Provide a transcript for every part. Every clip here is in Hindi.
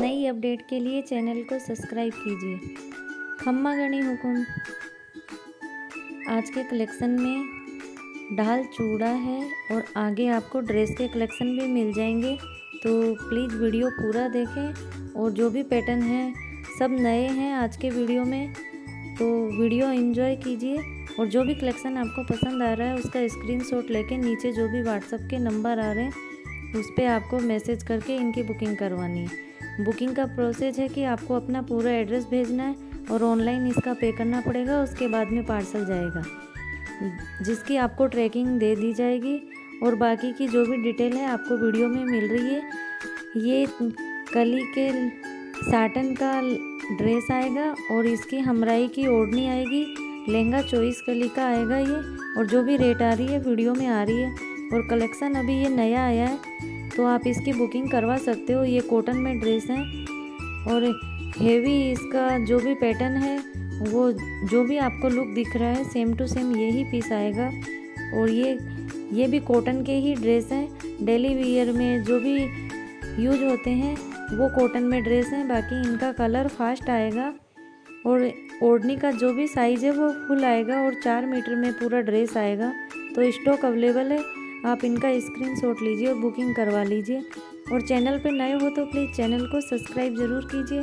नई अपडेट के लिए चैनल को सब्सक्राइब कीजिए। खम्मा गणी हुकुम। आज के कलेक्शन में ढाल चूड़ा है और आगे आपको ड्रेस के कलेक्शन भी मिल जाएँगे। तो प्लीज़ वीडियो पूरा देखें और जो भी पैटर्न है, सब नए हैं आज के वीडियो में तो वीडियो एंजॉय कीजिए। और जो भी कलेक्शन आपको पसंद आ रहा है, उसका स्क्रीनशॉट लेके नीचे जो भी व्हाट्सअप के नंबर आ रहे हैं, उस पर आपको मैसेज करके इनकी बुकिंग करवानी है। बुकिंग का प्रोसेस है कि आपको अपना पूरा एड्रेस भेजना है और ऑनलाइन इसका पे करना पड़ेगा, उसके बाद में पार्सल जाएगा। जिसकी आपको ट्रैकिंग दे दी जाएगी और बाकी की जो भी डिटेल है आपको वीडियो में मिल रही है। ये कली के साटन का ड्रेस आएगा और इसकी हमराई की ओढ़नी आएगी। लहंगा चौबीस कली का आएगा ये और जो भी रेट आ रही है, वीडियो में आ रही है और कलेक्शन अभी ये नया आया है। तो आप इसकी बुकिंग करवा सकते हो। ये कॉटन में ड्रेस है और हेवी इसका जो भी पैटर्न है, वो जो भी आपको लुक दिख रहा है, सेम टू सेम यही पीस आएगा। और ये ये भी कॉटन के ही ड्रेस हैं। डेली वियर में जो भी यूज़ होते हैं, वो कॉटन में ड्रेस हैं। बाकी इनका कलर फास्ट आएगा और ओढ़नी का जो भी साइज़ है, वो फुल आएगा और चार मीटर में पूरा ड्रेस आएगा। तो स्टॉक अवेलेबल है। आप इनका स्क्रीन शॉट लीजिए और बुकिंग करवा लीजिए। और चैनल पर नए हो तो प्लीज़ चैनल को सब्सक्राइब ज़रूर कीजिए।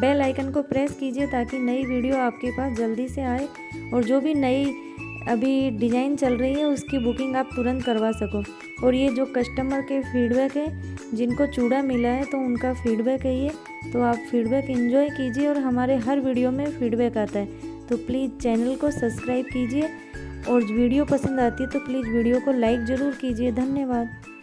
बेल आइकन को प्रेस कीजिए ताकि नई वीडियो आपके पास जल्दी से आए और जो भी नई अभी डिज़ाइन चल रही है उसकी बुकिंग आप तुरंत करवा सको। और ये जो कस्टमर के फीडबैक है, जिनको चूड़ा मिला है तो उनका फीडबैक है ये। तो आप फीडबैक इन्जॉय कीजिए और हमारे हर वीडियो में फीडबैक आता है। तो प्लीज़ चैनल को सब्सक्राइब कीजिए और वीडियो पसंद आती है तो प्लीज़ वीडियो को लाइक ज़रूर कीजिए। धन्यवाद।